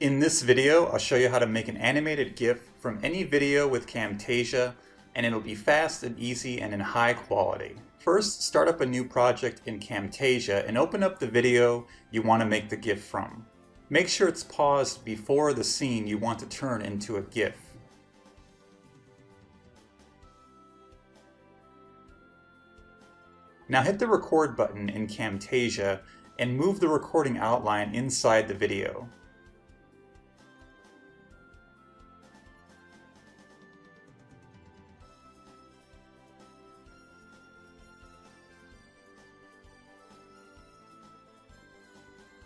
In this video, I'll show you how to make an animated GIF from any video with Camtasia, and it'll be fast and easy and in high quality. First, start up a new project in Camtasia and open up the video you want to make the GIF from. Make sure it's paused before the scene you want to turn into a GIF. Now hit the record button in Camtasia and move the recording outline inside the video.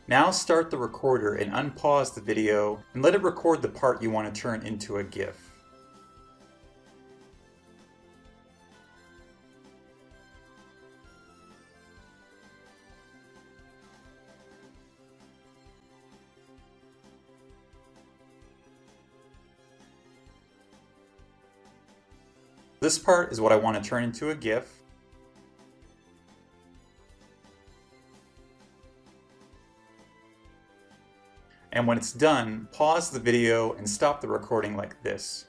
Now start the recorder and unpause the video and let it record the part you want to turn into a GIF. This part is what I want to turn into a GIF. And when it's done, pause the video and stop the recording like this.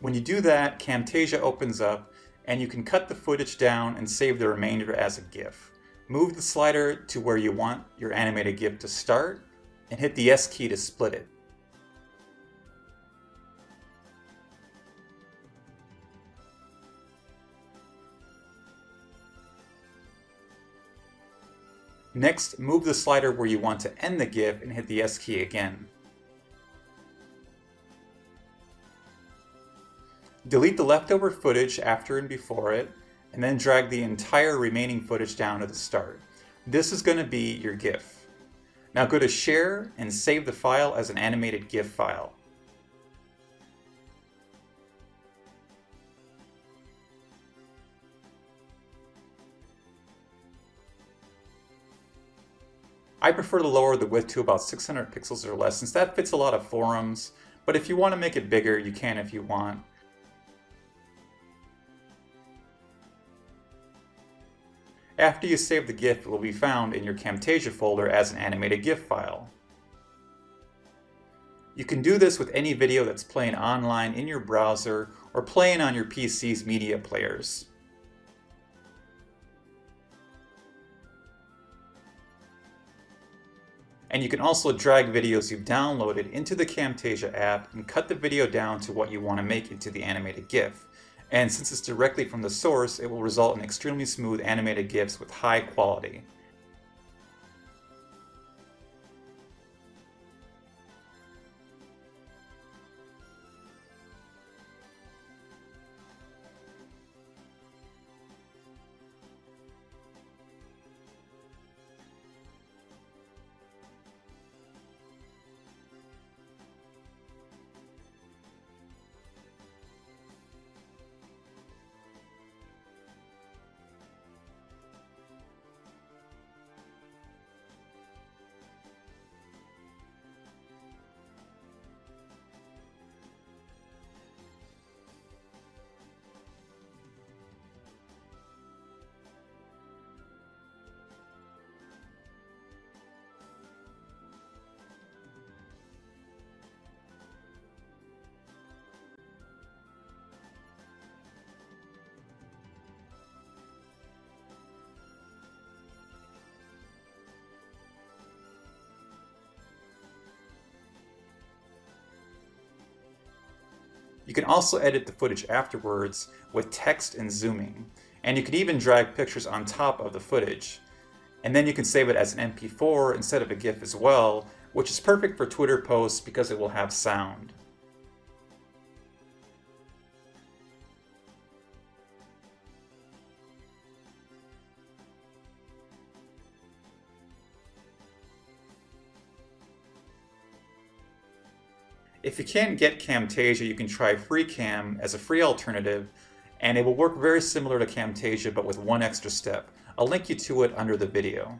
When you do that, Camtasia opens up and you can cut the footage down and save the remainder as a GIF. Move the slider to where you want your animated GIF to start and hit the S key to split it. Next, move the slider where you want to end the GIF and hit the S key again. Delete the leftover footage after and before it, and then drag the entire remaining footage down to the start. This is going to be your GIF. Now go to Share and save the file as an animated GIF file. I prefer to lower the width to about 600 pixels or less since that fits a lot of forums, but if you want to make it bigger, you can if you want. After you save the GIF, it will be found in your Camtasia folder as an animated GIF file. You can do this with any video that's playing online in your browser or playing on your PC's media players. And you can also drag videos you've downloaded into the Camtasia app and cut the video down to what you want to make into the animated GIF. And since it's directly from the source, it will result in extremely smooth animated GIFs with high quality. You can also edit the footage afterwards with text and zooming. And you can even drag pictures on top of the footage. And then you can save it as an MP4 instead of a GIF as well, which is perfect for Twitter posts because it will have sound. If you can't get Camtasia, you can try FreeCam as a free alternative, and it will work very similar to Camtasia but with one extra step. I'll link you to it under the video.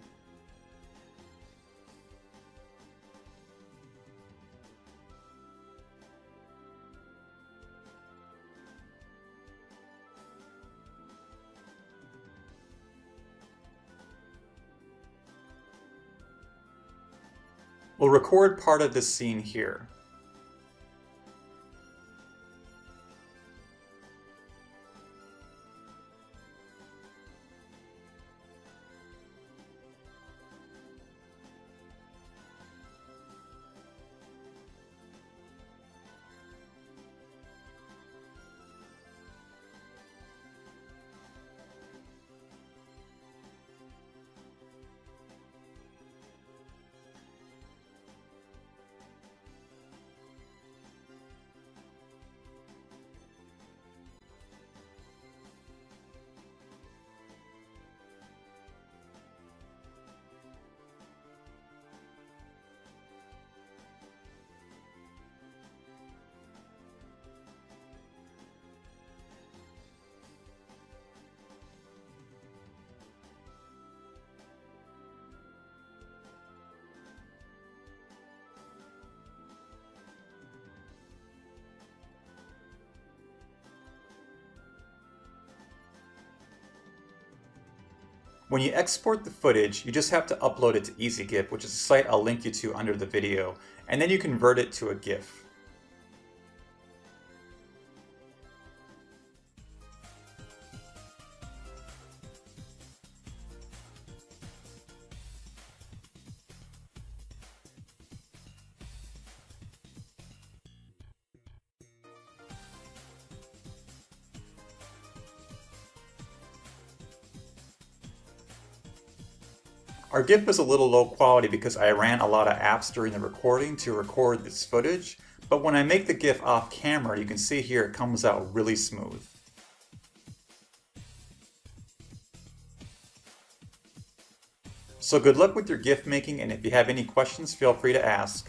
We'll record part of this scene here. When you export the footage, you just have to upload it to EZGIF, which is a site I'll link you to under the video, and then you convert it to a GIF. Our GIF is a little low quality because I ran a lot of apps during the recording to record this footage, but when I make the GIF off camera, you can see here it comes out really smooth. So good luck with your GIF making, and if you have any questions, feel free to ask.